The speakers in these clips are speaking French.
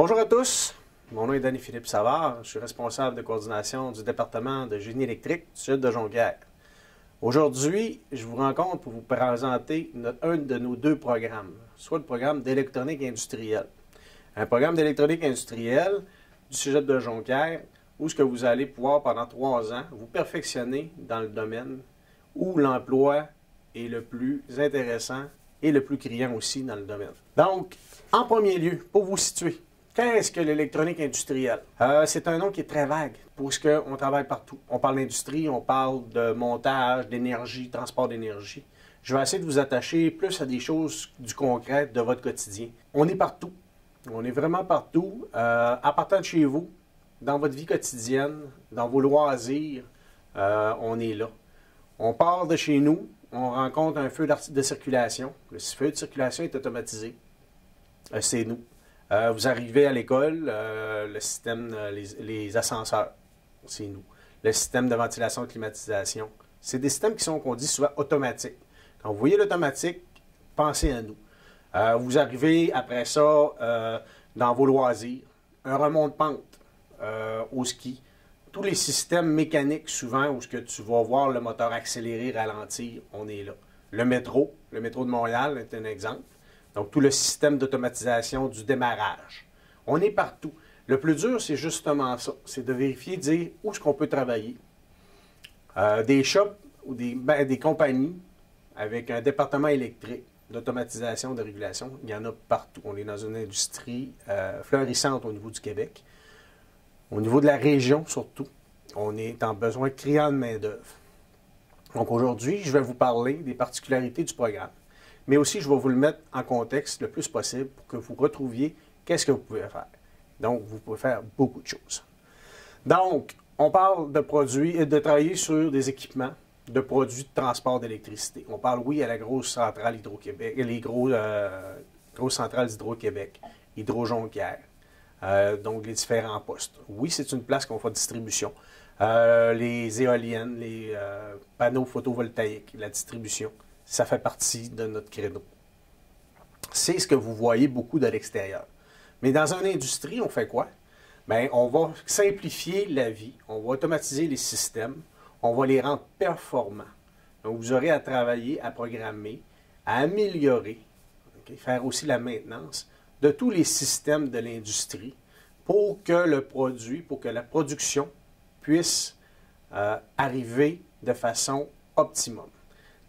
Bonjour à tous, mon nom est Danny-Philippe Savard, je suis responsable de coordination du département de génie électrique du sud de Jonquière. Aujourd'hui, je vous rencontre pour vous présenter un de nos deux programmes, soit le programme d'électronique industrielle. Un programme d'électronique industrielle du sujet de Jonquière, où ce que vous allez pouvoir pendant trois ans vous perfectionner dans le domaine où l'emploi est le plus intéressant et le plus criant aussi dans le domaine. Donc, en premier lieu, pour vous situer, Qu'est-ce que l'électronique industrielle? Euh, c'est un nom qui est très vague, qu'on travaille partout. On parle d'industrie, on parle de montage, d'énergie, transport d'énergie. Je vais essayer de vous attacher plus à des choses du concret de votre quotidien. On est partout. On est vraiment partout. Euh, à partir de chez vous, dans votre vie quotidienne, dans vos loisirs, euh, on est là. On part de chez nous, on rencontre un feu de circulation. Le feu de circulation est automatisé. c'est nous. Euh, vous arrivez à l'école, euh, le système, euh, les, ascenseurs, c'est nous. Le système de ventilation et climatisation, c'est des systèmes qui sont, qu'on dit souvent, automatiques. Quand vous voyez l'automatique, pensez à nous. vous arrivez après ça dans vos loisirs, un remont de pente au ski, tous les systèmes mécaniques souvent où ce que tu vas voir le moteur accélérer, ralentir, on est là. Le métro, le métro de Montréal est un exemple. Donc, tout le système d'automatisation du démarrage. On est partout. Le plus dur, c'est justement ça. C'est de vérifier, de dire où est-ce qu'on peut travailler. Euh, des shops ou des, ben, des compagnies avec un département électrique d'automatisation, de régulation, il y en a partout. On est dans une industrie euh, florissante au niveau du Québec. Au niveau de la région, surtout, on est en besoin criant de main-d'œuvre. Donc aujourd'hui, je vais vous parler des particularités du programme mais aussi je vais vous le mettre en contexte le plus possible pour que vous retrouviez qu'est-ce que vous pouvez faire. Donc, vous pouvez faire beaucoup de choses. Donc, on parle de produits et de travailler sur des équipements de produits de transport d'électricité. On parle, oui, à la grosse centrale Hydro-Québec, les gros, euh, grosses centrales d'Hydro-Québec, Hydro-Jonquière, euh, donc les différents postes. Oui, c'est une place qu'on fait distribution. Euh, les éoliennes, les panneaux photovoltaïques, la distribution ça fait partie de notre créneau. C'est ce que vous voyez beaucoup de l'extérieur. Mais dans une industrie, on fait quoi? Bien, on va simplifier la vie, on va automatiser les systèmes, on va les rendre performants. Donc, vous aurez à travailler, à programmer, à améliorer, faire aussi la maintenance de tous les systèmes de l'industrie pour que le produit, pour que la production puisse euh, arriver de façon optimum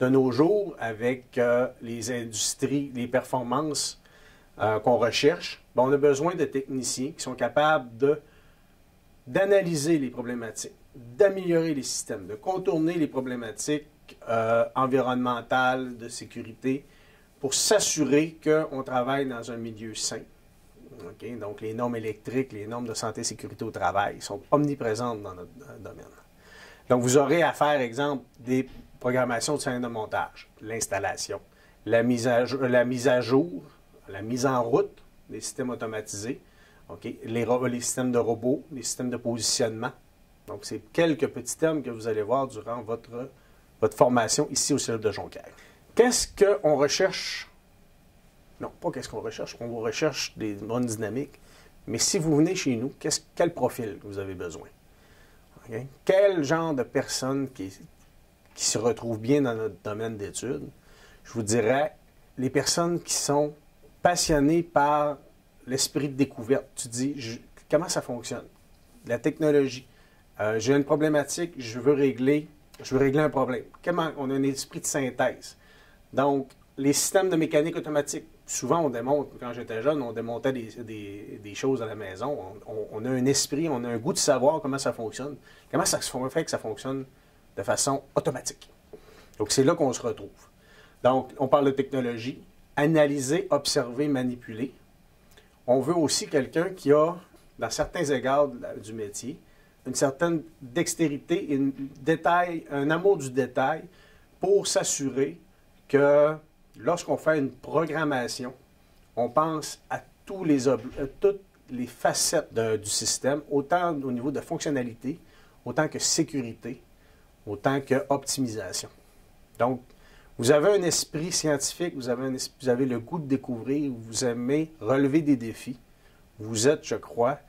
de nos jours, avec euh, les industries, les performances euh, qu'on recherche, ben, on a besoin de techniciens qui sont capables d'analyser les problématiques, d'améliorer les systèmes, de contourner les problématiques euh, environnementales, de sécurité, pour s'assurer qu'on travaille dans un milieu sain. Donc, les normes électriques, les normes de santé et sécurité au travail sont omniprésentes dans notre domaine. Donc, vous aurez à faire, exemple, des programmation de scène de montage, l'installation, la mise, à, jour, la mise en route des systèmes automatisés, les, systèmes de robots, les systèmes de positionnement. Donc, c'est quelques petits termes que vous allez voir durant votre, formation ici au Célèbre de Jonquière. Qu'est-ce qu'on recherche? Non, pas qu'est-ce qu'on recherche. On recherche des bonnes dynamiques. Mais si vous venez chez nous, quel profil vous avez besoin? Quel genre de personne qui, qui se retrouvent bien dans notre domaine d'études, je vous dirais les personnes qui sont passionnées par l'esprit de découverte. Tu dis, comment ça fonctionne? La technologie. Euh, j'ai une problématique, je veux régler, je veux régler un problème. Comment? On a un esprit de synthèse. Donc, les systèmes de mécanique automatique. Souvent, on démonte, quand j'étais jeune, on démontait des, choses à la maison. On, a un esprit, on a un goût de savoir comment ça fonctionne. Comment ça se fait que ça fonctionne de façon automatique. Donc, c'est là qu'on se retrouve. Donc, on parle de technologie, analyser, observer, manipuler. On veut aussi quelqu'un qui a, dans certains égards du métier, une certaine dextérité, un amour du détail pour s'assurer que lorsqu'on fait une programmation, on pense à, tous les toutes les facettes du système, autant au niveau de fonctionnalité, autant que sécurité, autant que optimisation. Donc, vous avez un esprit scientifique, vous avez, vous avez le goût de découvrir, vous aimez relever des défis, vous êtes, je crois,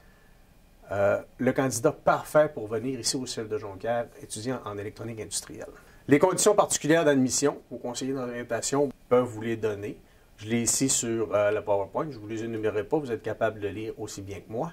euh, le candidat parfait pour venir ici au CEL de Jonquière étudier en électronique industrielle. Les conditions particulières d'admission aux conseillers d'orientation peuvent vous les donner. Je l'ai ici sur euh, le PowerPoint. Je ne vous les énumérerai pas. Vous êtes capable de lire aussi bien que moi.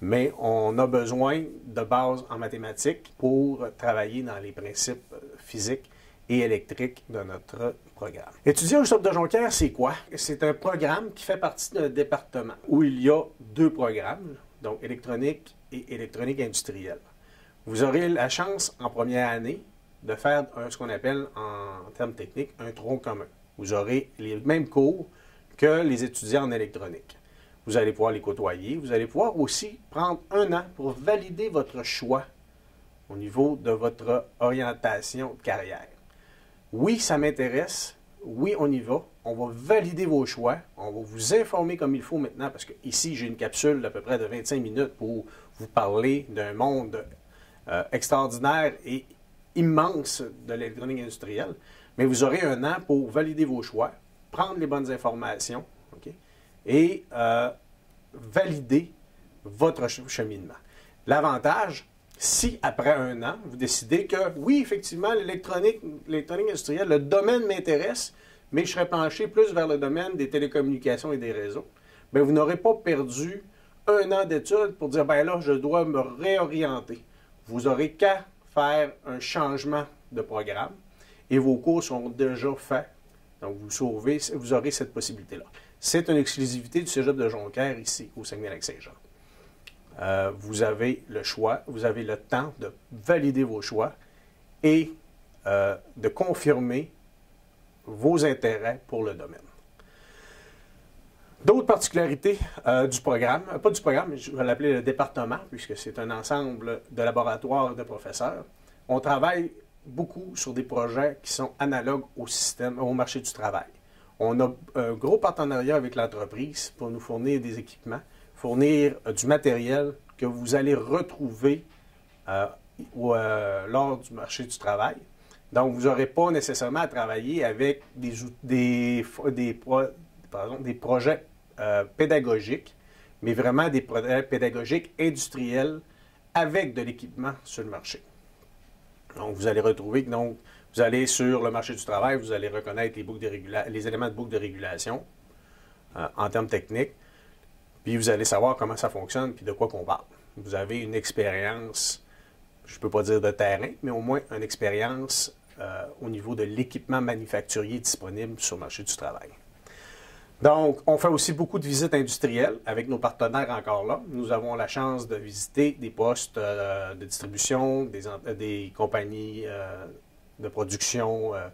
Mais on a besoin de bases en mathématiques pour travailler dans les principes euh, physiques et électriques de notre programme. Étudier au CEP de Jonquière, c'est quoi? C'est un programme qui fait partie d'un département où il y a deux programmes, donc électronique et électronique industrielle. Vous aurez la chance en première année de faire ce qu'on appelle en termes techniques un tronc commun. Vous aurez les mêmes cours que les étudiants en électronique. Vous allez pouvoir les côtoyer. Vous allez pouvoir aussi prendre un an pour valider votre choix au niveau de votre orientation de carrière. Oui, ça m'intéresse. Oui, on y va. On va valider vos choix. On va vous informer comme il faut maintenant parce que ici, j'ai une capsule d'à peu près de 25 minutes pour vous parler d'un monde euh, extraordinaire et immense de l'électronique industrielle, mais vous aurez un an pour valider vos choix, prendre les bonnes informations et euh, valider votre cheminement. L'avantage, si après un an, vous décidez que oui, effectivement, l'électronique, industrielle, le domaine m'intéresse, mais je serais penché plus vers le domaine des télécommunications et des réseaux, bien, vous n'aurez pas perdu un an d'études pour dire, ben là, je dois me réorienter. Vous aurez qu'à faire un changement de programme et vos cours sont déjà faits. Donc, vous, sauvez, vous aurez cette possibilité-là. C'est une exclusivité du Cégep de Jonquière ici, au Saguenay-Lac-Saint-Jean. Euh, vous avez le choix, vous avez le temps de valider vos choix et euh, de confirmer vos intérêts pour le domaine. D'autres particularités euh, du programme, pas du programme, je vais l'appeler le département, puisque c'est un ensemble de laboratoires de professeurs. On travaille beaucoup sur des projets qui sont analogues au système, au marché du travail. On a un gros partenariat avec l'entreprise pour nous fournir des équipements, fournir euh, du matériel que vous allez retrouver lors du marché du travail. Donc, vous n'aurez pas nécessairement à travailler avec des, projets euh, pédagogiques, mais vraiment des projets pédagogiques industriels avec de l'équipement sur le marché. Donc, vous allez retrouver que donc, vous allez sur le marché du travail, vous allez reconnaître les, éléments de boucle de régulation euh, en termes techniques, puis vous allez savoir comment ça fonctionne, puis de quoi qu'on parle. Vous avez une expérience, je ne peux pas dire de terrain, mais au moins une expérience euh, au niveau de l'équipement manufacturier disponible sur le marché du travail. Donc, on fait aussi beaucoup de visites industrielles avec nos partenaires encore là. Nous avons la chance de visiter des postes euh, de distribution, des, compagnies de production euh,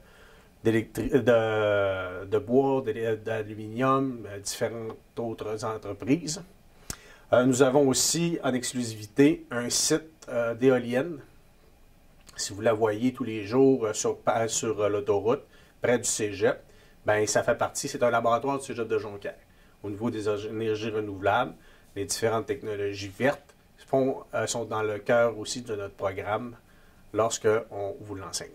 de, de, bois, d'aluminium, différentes autres entreprises. nous avons aussi en exclusivité un site d'éoliennes. Si vous la voyez tous les jours sur, sur l'autoroute, près du cégep, ben ça fait partie, c'est un laboratoire du Cégep de Jonquière. Au niveau des énergies renouvelables, les différentes technologies vertes euh, sont dans le cœur aussi de notre programme lorsque on vous l'enseigne.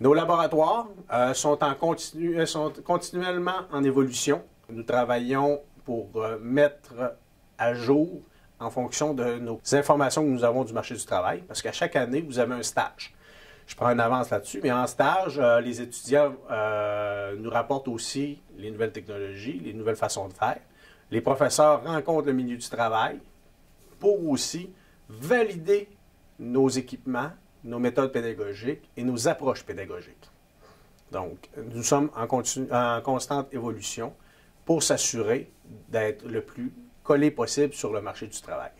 Nos laboratoires euh, sont, en continu, euh, sont continuellement en évolution. Nous travaillons pour mettre à jour en fonction de nos informations que nous avons du marché du travail, parce qu'à chaque année, vous avez un stage je prends une avance là-dessus. Mais en stage, euh, les étudiants euh, nous rapportent aussi les nouvelles technologies, les nouvelles façons de faire. Les professeurs rencontrent le milieu du travail pour aussi valider nos équipements, nos méthodes pédagogiques et nos approches pédagogiques. Donc, nous sommes en, constante évolution pour s'assurer d'être le plus collé possible sur le marché du travail.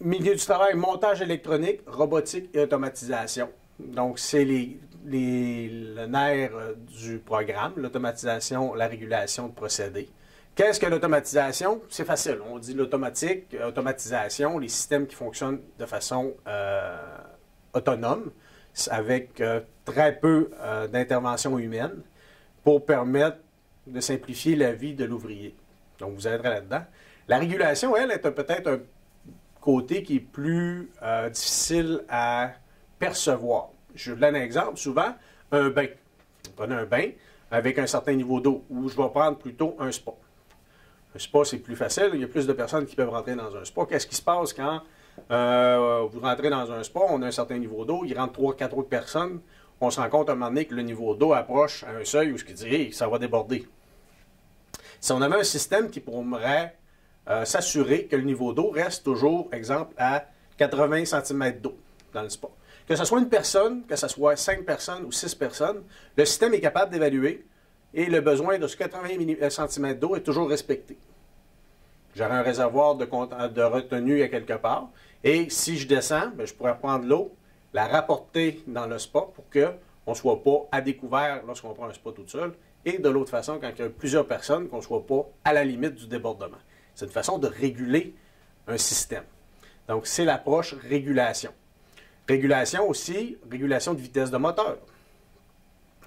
Milieu du travail, montage électronique, robotique et automatisation. Donc, c'est les, le nerf euh, du programme, l'automatisation, la régulation de procédés. Qu'est-ce que l'automatisation? C'est facile. On dit l'automatique, automatisation, les systèmes qui fonctionnent de façon euh, autonome, avec très peu d'intervention humaine, pour permettre de simplifier la vie de l'ouvrier. Donc, vous aiderez là-dedans. La régulation, elle, est peut-être un côté qui est plus difficile à percevoir. Je vous donne un exemple. Souvent, un bain. Vous prenez un bain avec un certain niveau d'eau, ou je vais prendre plutôt un spa. Un spa, c'est plus facile. Il y a plus de personnes qui peuvent rentrer dans un spa. Qu'est-ce qui se passe quand euh, vous rentrez dans un spa, on a un certain niveau d'eau, il rentre 3-4 autres personnes, on se rend compte à un moment donné que le niveau d'eau approche à un seuil où ce qui dit ça va déborder. Si on avait un système qui pourrait euh, s'assurer que le niveau d'eau reste toujours, exemple, à 80 cm d'eau dans le spa. Que ce soit une personne, que ce soit 5 personnes ou 6 personnes, le système est capable d'évaluer et le besoin de ce 80 cm d'eau est toujours respecté. J'aurai un réservoir de, de, retenue à quelque part. Et si je descends, ben, je pourrais prendre l'eau, la rapporter dans le spa pour qu'on ne soit pas à découvert lorsqu'on prend un spa tout seul. Et de l'autre façon, quand il y a plusieurs personnes, qu'on ne soit pas à la limite du débordement. C'est une façon de réguler un système. Donc, c'est l'approche régulation. Régulation aussi, régulation de vitesse de moteur.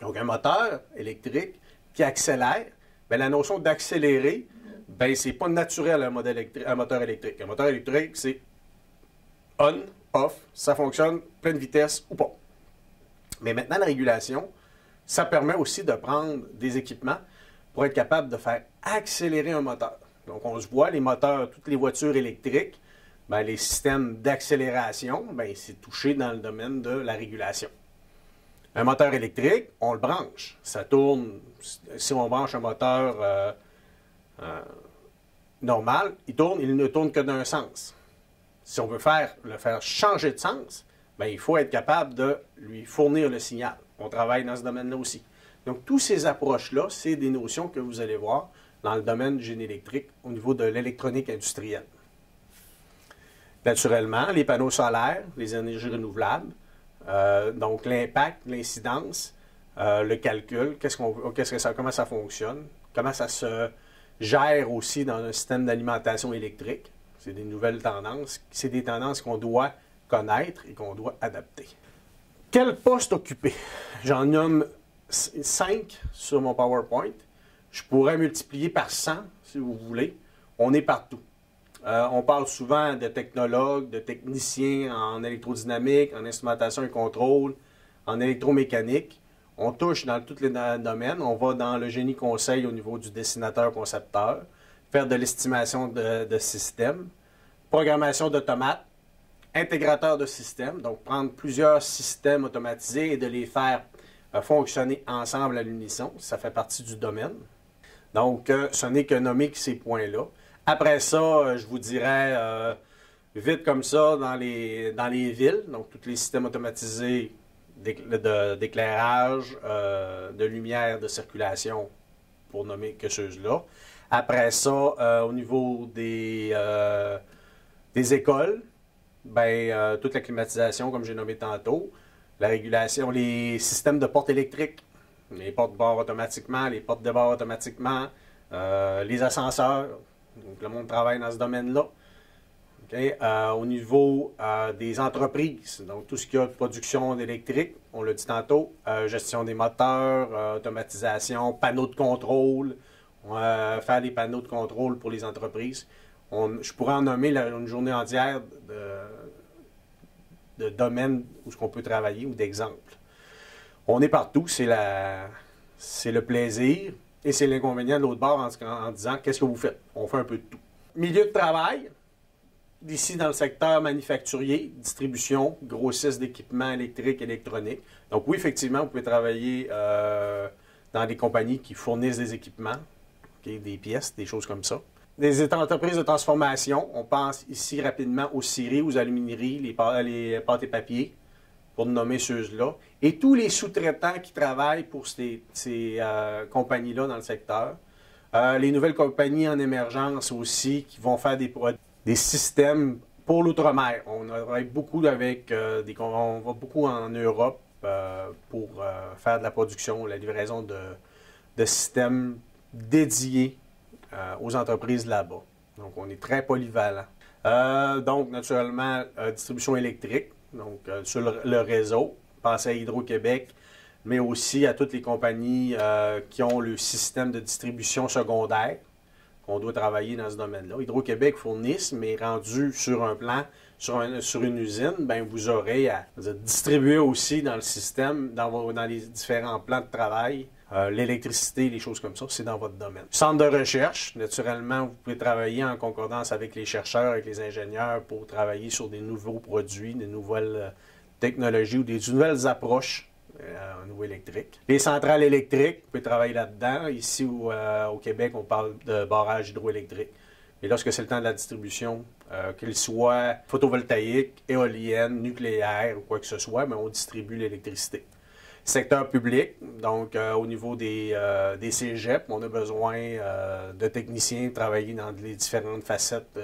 Donc, un moteur électrique qui accélère, bien, la notion d'accélérer, ben, c'est pas naturel un, un moteur électrique. Un moteur électrique, c'est on, off, ça fonctionne pleine vitesse ou pas. Mais maintenant, la régulation, ça permet aussi de prendre des équipements pour être capable de faire accélérer un moteur. Donc, on se voit, les moteurs, toutes les voitures électriques, ben, les systèmes d'accélération, ben, c'est touché dans le domaine de la régulation. Un moteur électrique, on le branche. Ça tourne, si on branche un moteur euh, euh, normal, il tourne, il ne tourne que d'un sens. Si on veut faire, le faire changer de sens, bien, il faut être capable de lui fournir le signal. On travaille dans ce domaine-là aussi. Donc, toutes ces approches-là, c'est des notions que vous allez voir dans le domaine du génie électrique au niveau de l'électronique industrielle. Naturellement, les panneaux solaires, les énergies renouvelables, euh, donc l'impact, l'incidence, euh, le calcul, qu'est-ce que ça, comment ça fonctionne, comment ça se gère aussi dans un système d'alimentation électrique. C'est des nouvelles tendances. C'est des tendances qu'on doit connaître et qu'on doit adapter. Quel poste occuper? J'en nomme 5 sur mon PowerPoint. Je pourrais multiplier par 100 si vous voulez. On est partout. Euh, on parle souvent de technologues, de techniciens en électrodynamique, en instrumentation et contrôle, en électromécanique. On touche dans tous les domaines. On va dans le génie conseil au niveau du dessinateur-concepteur, faire de l'estimation de, de systèmes, programmation d'automates, intégrateur de systèmes, donc prendre plusieurs systèmes automatisés et de les faire euh, fonctionner ensemble à l'unisson. Ça fait partie du domaine. Donc, euh, ce n'est que nommer ces points-là. Après ça, euh, je vous dirais vite comme ça dans les, dans les villes, donc tous les systèmes automatisés d'éclairage, de lumière, de circulation, pour nommer que ceux-là. Après ça, euh, au niveau des, euh, écoles, ben, toute la climatisation, comme j'ai nommé tantôt, la régulation, les systèmes de portes électriques, les portes barres automatiquement, les portes de barres automatiquement, les ascenseurs. Donc, le monde travaille dans ce domaine-là. Euh, au niveau euh, des entreprises, donc tout ce qui a de production d'électrique, on l'a dit tantôt, euh, gestion des moteurs, automatisation, panneaux de contrôle, faire des panneaux de contrôle pour les entreprises. je pourrais en nommer une journée entière de, domaines où on peut travailler ou d'exemples. On est partout, c'est le plaisir et c'est l'inconvénient de l'autre bord en, disant qu'est-ce que vous faites? On fait un peu de tout. Milieu de travail, d'ici dans le secteur manufacturier, distribution, grossiste d'équipements électriques, électroniques. Donc oui, effectivement, vous pouvez travailler euh, dans des compagnies qui fournissent des équipements, des pièces, des choses comme ça. Des entreprises de transformation, on pense ici rapidement aux scieries, aux alumineries, les, pâtes et papiers, pour nommer ceux-là, et tous les sous-traitants qui travaillent pour ces, euh, compagnies-là dans le secteur. Euh, les nouvelles compagnies en émergence aussi qui vont faire des des systèmes pour l'outre-mer. On travaille beaucoup avec euh. On va beaucoup en Europe pour faire de la production, la livraison de systèmes dédiés aux entreprises là-bas. Donc, on est très polyvalent. donc, naturellement, distribution électrique, donc sur le, réseau. Pensez à Hydro-Québec, mais aussi à toutes les compagnies qui ont le système de distribution secondaire qu'on doit travailler dans ce domaine-là. Hydro-Québec fournisse, mais rendu sur un plan, sur, une usine, ben vous aurez à distribuer aussi dans le système, dans les différents plans de travail, euh, l'électricité, les choses comme ça, c'est dans votre domaine. Centre de recherche, naturellement, vous pouvez travailler en concordance avec les chercheurs, avec les ingénieurs pour travailler sur des nouveaux produits, des nouvelles euh, technologies ou des nouvelles approches euh, au niveau électrique. Les centrales électriques, vous pouvez travailler là-dedans. Ici au Québec, on parle de barrage hydroélectrique. Et lorsque c'est le temps de la distribution, qu'il soit photovoltaïque, éolienne, nucléaire ou quoi que ce soit, mais on distribue l'électricité. Secteur public, donc euh, au niveau des, euh, des cégeps, on a besoin euh, de techniciens travailler dans les différentes facettes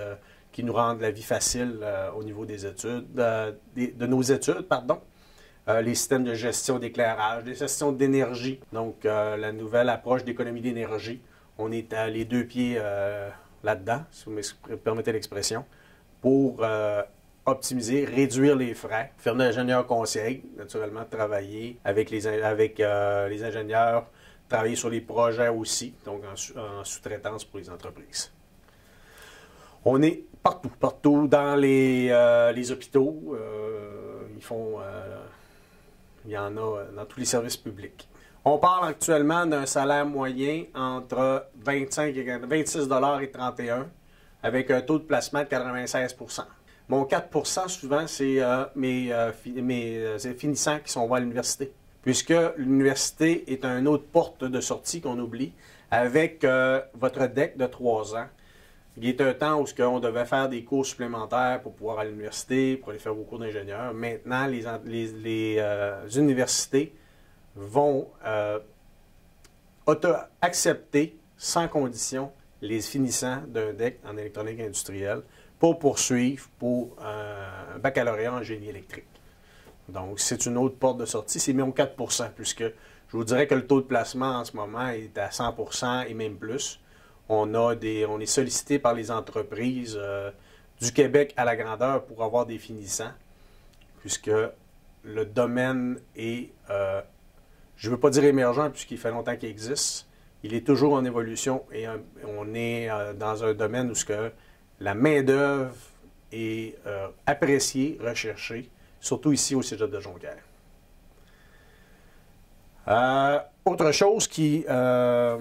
qui nous rendent la vie facile au niveau des études, de nos études, pardon. les systèmes de gestion d'éclairage, des gestions d'énergie, donc la nouvelle approche d'économie d'énergie. On est à les deux pieds là-dedans, si vous me permettez l'expression, pour optimiser, réduire les frais, faire de l'ingénieur conseil, naturellement travailler avec euh, les ingénieurs, travailler sur les projets aussi, donc en, sous-traitance pour les entreprises. On est partout, partout dans les, euh, hôpitaux. Euh, ils font, il y en a dans tous les services publics. On parle actuellement d'un salaire moyen entre 25 et 26 et 31 avec un taux de placement de 96 mon 4% souvent, c'est euh, mes, euh, euh, finissants qui sont à l'université. Puisque l'université est une autre porte de sortie qu'on oublie, avec votre DEC de 3 ans. Il y a un temps où on devait faire des cours supplémentaires pour pouvoir aller à l'université, pour aller faire vos cours d'ingénieur. Maintenant, les, les universités vont accepter sans condition les finissants d'un DEC en électronique industrielle pour poursuivre pour un baccalauréat en génie électrique. Donc, c'est une autre porte de sortie. C'est même 4% puisque je vous dirais que le taux de placement en ce moment est à 100% et même plus. On, a des, on est sollicité par les entreprises euh, du Québec à la grandeur pour avoir des finissants, puisque le domaine est, euh, je ne veux pas dire émergent, puisqu'il fait longtemps qu'il existe. Il est toujours en évolution et on est euh, dans un domaine où ce que la main-d'œuvre est euh, appréciée, recherchée, surtout ici au Cégep de Jonquière. Euh, autre chose qui euh,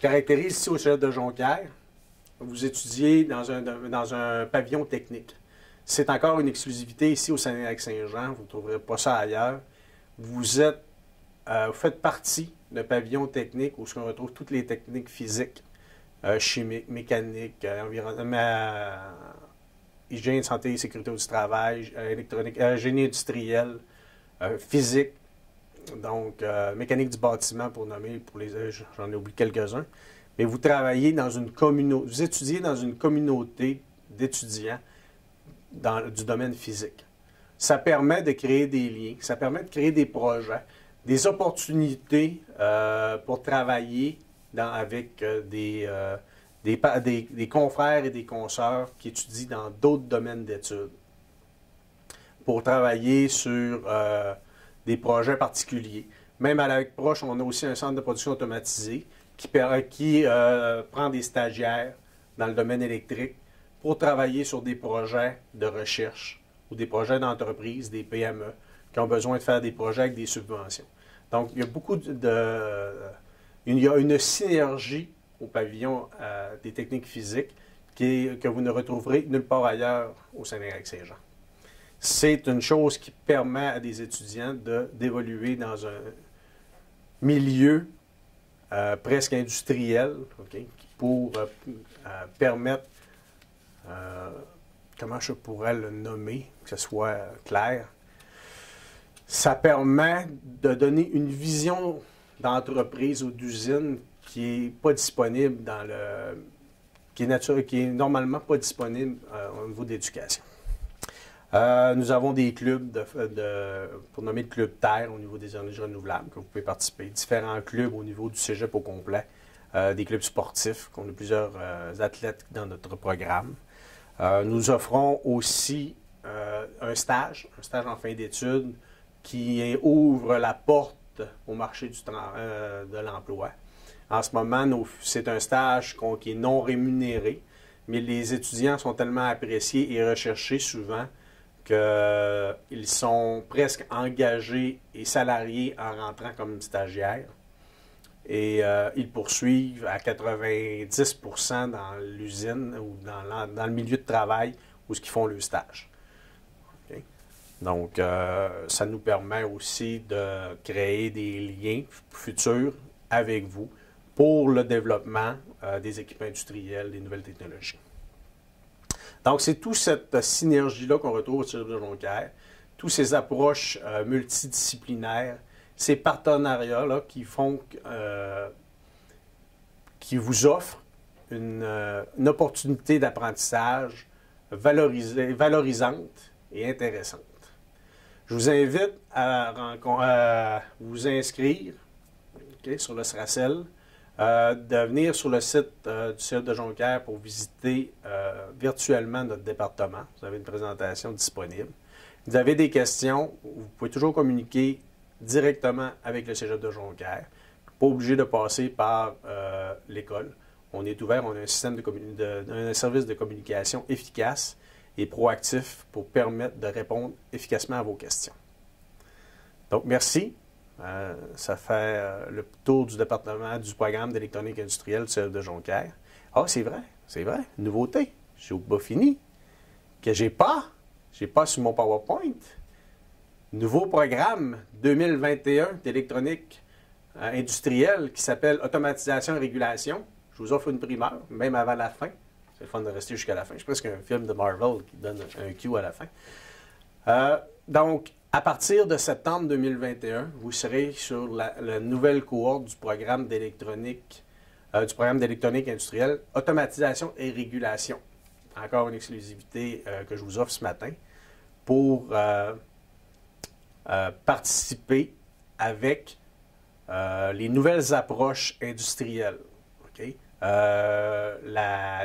caractérise ici au Cégep de Jonquière, vous étudiez dans un, pavillon technique. C'est encore une exclusivité ici au Saint-Saint-Jean, vous ne trouverez pas ça ailleurs. Vous vous faites partie d'un pavillon technique où on retrouve toutes les techniques physiques chimique, mécanique, euh, environnement, euh, hygiène, santé, sécurité du travail, électronique, génie industriel, physique, donc mécanique du bâtiment pour nommer, pour les j'en ai oublié quelques-uns. Mais vous travaillez dans une communauté, vous étudiez dans une communauté d'étudiants du domaine physique. Ça permet de créer des liens, ça permet de créer des projets, des opportunités pour travailler avec euh, euh, des, des, confrères et des consoeurs qui étudient dans d'autres domaines d'études pour travailler sur euh, des projets particuliers. Même à l'AVEC proche, on a aussi un centre de production automatisé qui prend des stagiaires dans le domaine électrique pour travailler sur des projets de recherche ou des projets d'entreprise, des PME, qui ont besoin de faire des projets avec des subventions. Donc, il y a beaucoup de, il y a une synergie au pavillon euh, des techniques physiques que vous ne retrouverez nulle part ailleurs au Sénégal-Saint-Jean. C'est une chose qui permet à des étudiants d'évoluer dans un milieu euh, presque industriel pour euh, permettre, comment je pourrais le nommer, que ce soit clair, ça permet de donner une vision d'entreprise ou d'usine qui n'est pas disponible dans le. qui est, nature, qui est normalement pas disponible euh, au niveau de l'éducation. Euh, nous avons des clubs, de, pour nommer le club Terre au niveau des énergies renouvelables, que vous pouvez participer. Différents clubs au niveau du cégep au complet. Euh, des clubs sportifs, qu'on a plusieurs athlètes dans notre programme. nous offrons aussi un stage, un stage en fin d'études qui ouvre la porte au marché du euh, de l'emploi. En ce moment, c'est un stage qui est non rémunéré, mais les étudiants sont tellement appréciés et recherchés souvent qu'ils sont presque engagés et salariés en rentrant comme stagiaires. et euh, ils poursuivent à 90% dans l'usine ou dans, le milieu de travail où ils font le stage. Donc, euh, ça nous permet aussi de créer des liens futurs avec vous pour le développement euh, des équipements industriels, des nouvelles technologies. Donc, c'est toute cette synergie-là qu'on retrouve au Cégep de Jonquière, toutes ces approches multidisciplinaires ces partenariats-là qui font euh, qui vous offrent une, euh, opportunité d'apprentissage valorisante et intéressante. Je vous invite à, vous inscrire sur le SRACEL, euh, de venir sur le site du CIE de Jonquière pour visiter virtuellement notre département. Vous avez une présentation disponible. Vous avez des questions, vous pouvez toujours communiquer directement avec le cégep de Jonquière. Pas obligé de passer par euh, l'école. On est ouvert, on a un, système de, service de communication efficace et proactif pour permettre de répondre efficacement à vos questions. Donc, merci. Euh, ça fait euh, le tour du département du programme d'électronique industrielle du de Jonquière. Ah, c'est vrai, c'est vrai. Nouveauté. J'ai pas fini. Que j'ai pas. J'ai pas sur mon PowerPoint nouveau programme 2021 d'électronique euh, industrielle qui s'appelle Automatisation et régulation. Je vous offre une primeur, même avant la fin. Le fun de rester jusqu'à la fin. C'est presque un film de Marvel qui donne un cue à la fin. Euh, donc, à partir de septembre 2021, vous serez sur la, nouvelle cohorte du programme d'électronique, euh, du programme d'électronique industrielle, automatisation et régulation. Encore une exclusivité que je vous offre ce matin pour euh, participer avec euh, les nouvelles approches industrielles. Euh,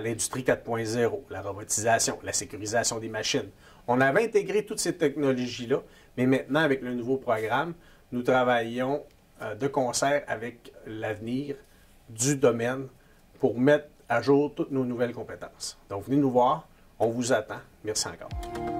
l'industrie 4.0, la robotisation, la sécurisation des machines. On avait intégré toutes ces technologies-là, mais maintenant, avec le nouveau programme, nous travaillons de concert avec l'avenir du domaine pour mettre à jour toutes nos nouvelles compétences. Donc, venez nous voir. On vous attend. Merci encore.